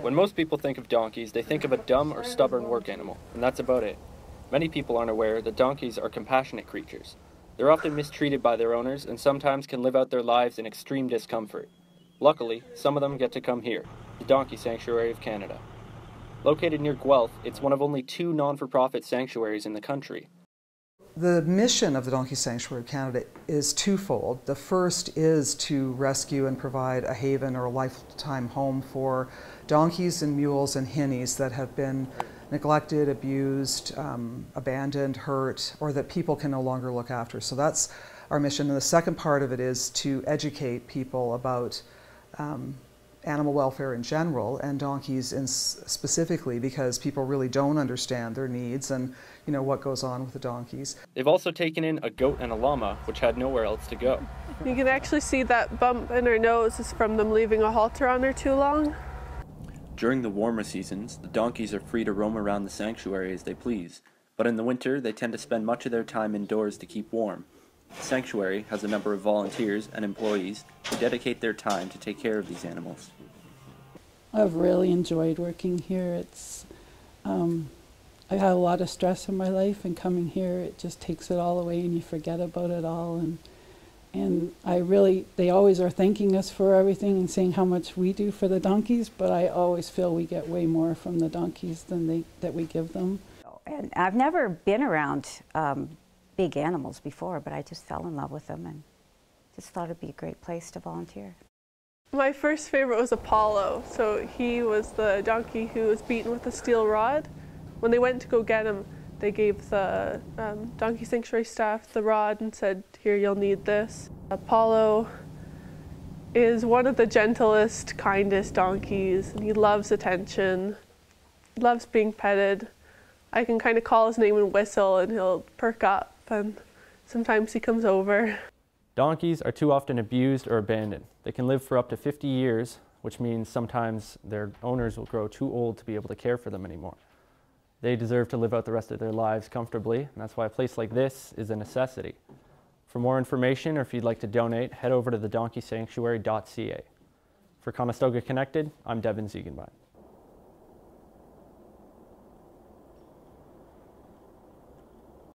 When most people think of donkeys, they think of a dumb or stubborn work animal, and that's about it. Many people aren't aware that donkeys are compassionate creatures. They're often mistreated by their owners and sometimes can live out their lives in extreme discomfort. Luckily, some of them get to come here, the Donkey Sanctuary of Canada. Located near Guelph, it's one of only two non for profit sanctuaries in the country. The mission of the Donkey Sanctuary of Canada is twofold. The first is to rescue and provide a haven or a lifetime home for donkeys and mules and hinnies that have been neglected, abused, um, abandoned, hurt, or that people can no longer look after. So that's our mission. And the second part of it is to educate people about um, animal welfare in general and donkeys in specifically because people really don't understand their needs and you know what goes on with the donkeys. They've also taken in a goat and a llama which had nowhere else to go. You can actually see that bump in her nose is from them leaving a halter on her too long. During the warmer seasons, the donkeys are free to roam around the sanctuary as they please, but in the winter they tend to spend much of their time indoors to keep warm. The sanctuary has a number of volunteers and employees who dedicate their time to take care of these animals. I've really enjoyed working here. It's um, I had a lot of stress in my life, and coming here, it just takes it all away, and you forget about it all. And and I really, they always are thanking us for everything and saying how much we do for the donkeys, but I always feel we get way more from the donkeys than they, that we give them. And I've never been around um, big animals before, but I just fell in love with them and just thought it'd be a great place to volunteer. My first favorite was Apollo. So he was the donkey who was beaten with a steel rod. When they went to go get him, they gave the um, donkey sanctuary staff the rod and said, here, you'll need this. Apollo is one of the gentlest, kindest donkeys, and he loves attention, loves being petted. I can kind of call his name and whistle, and he'll perk up, and sometimes he comes over. Donkeys are too often abused or abandoned. They can live for up to 50 years, which means sometimes their owners will grow too old to be able to care for them anymore. They deserve to live out the rest of their lives comfortably, and that's why a place like this is a necessity. For more information or if you'd like to donate, head over to thedonkeysanctuary.ca. For Conestoga Connected, I'm Devin Ziegenbein.